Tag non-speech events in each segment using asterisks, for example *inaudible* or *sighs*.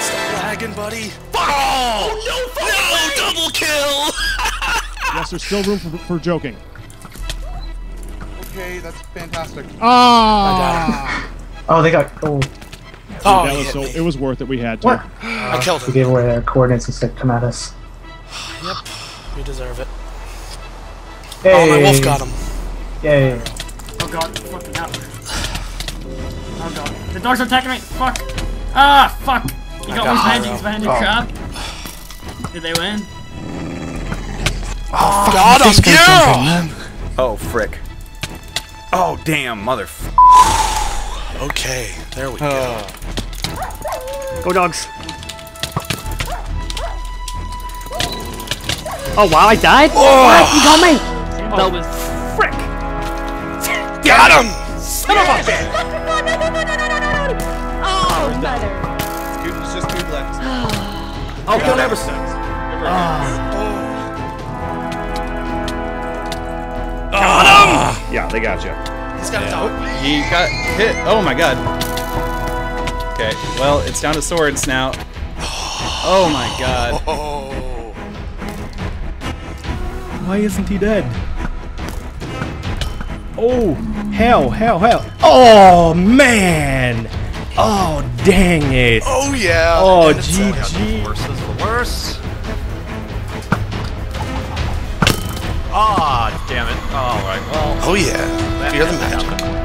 Stop lagging, buddy. Oh, no, no, double kill. *laughs* Yes, there's still room for, for joking. Okay, that's fantastic. Ah! Oh, they got. Oh, Oh, that was so. It was worth it. We had to. what? I killed We him. gave away their coordinates and said, "Come at us." Yep, we deserve it. Hey, Oh, my wolf got him. Yay! Oh god, fucking hell. Oh god. The dogs are attacking me! Fuck! Ah, fuck! You got, got one behind you, he's behind you, Oh. crap. Did they win? Oh, fuck! I got him. Yeah. Oh, frick. Oh, damn, mother. Okay, there we go. Go dogs! Oh wow, I died? What? You got me! Oh. That was frick! *laughs* Got him. Son of a bitch! Oh, mother. It's just two left. *sighs* Oh, kill Everson. Ah. Ah. Yeah, they got you. He's got a dog. He got hit. Oh my god. Okay, well, it's down to swords now. *sighs* Oh my god. Oh. Why isn't he dead? Oh, hell, hell, hell. Oh, man. Oh, dang it. Oh yeah. Oh, And it's, GG. Worse is the worst. Ah, damn it. Alright, well. Oh yeah. Fear the magic.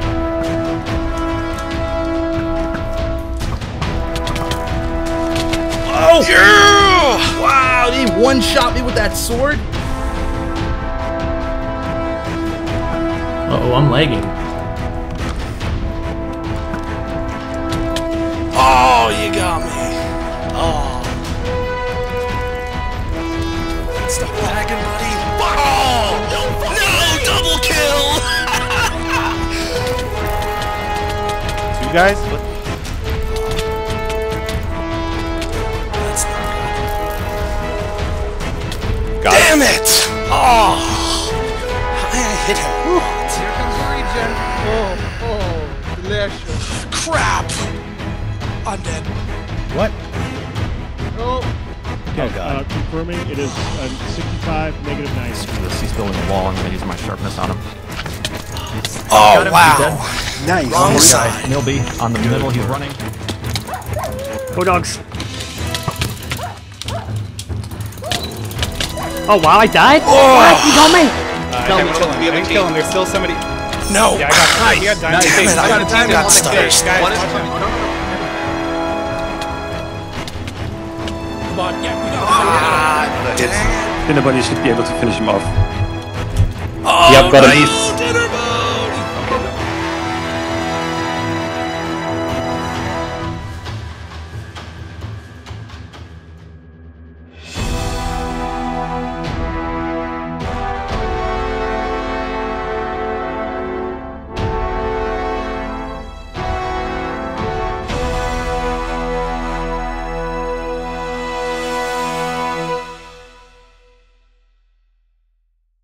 Oh! Yeah. Wow, he one shot me with that sword? Uh oh, I'm lagging. Oh, you got me. Oh. Stop lagging, buddy. Oh, no, double kill. Two guys? What? That's not good. Got Damn it! Oh, I hit him. once. Here comes the regen. Oh, oh, delicious. Crap! I'm dead. What? Oh, Okay, God. uh, confirming it is uh, 65, negative 9. This, he's building a wall. I'm gonna use my sharpness on him. Oh wow! Nice. Wrong side. Millbee on the middle. He's running. Go dogs! Oh wow, I died? What? You got me! I didn't kill him. I didn't kill him. There's still somebody. No. Yeah, I got He got diamond. Damn it! I got a got, team got on the stutters. case. Guys, One is watch coming. out. Ah, dang. Anybody should be able to finish him off. Oh, Yep, got him. no, did it